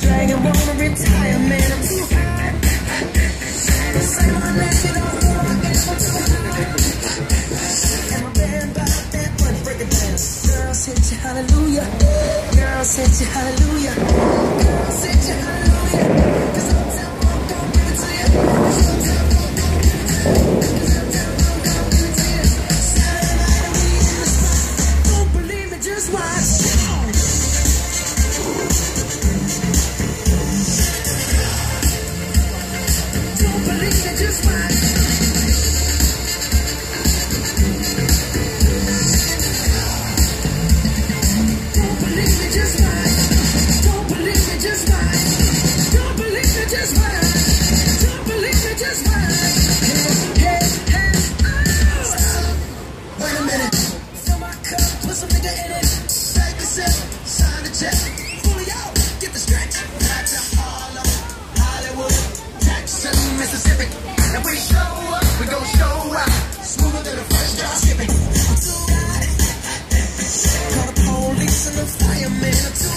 Dragon wanna retire, man. I'm too high. Say my name, you know who I guess Put some nigga in it. And we show up, we gon' show out. Smoother than a fresh drop shipping. Call the police and the firemen.